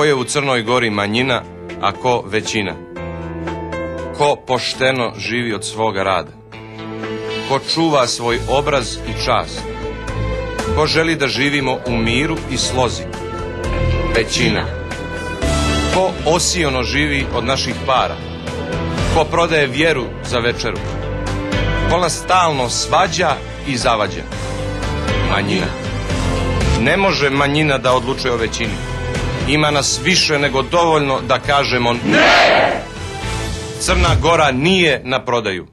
Ko je u Crnoj Gori manjina, a ko većina? Ko pošteno živi od svoga rada? Ko čuva svoj obraz i čast? Ko želi da živimo u miru i slozi? Većina. Ko osiono živi od naših para? Ko prodaje vjeru za večeru? Ko nas stalno svađa i zavađa? Manjina. Ne može manjina da odlučuje o većini. Ima nas više nego dovoljno da kažemo ne! Crna Gora nije na prodaju.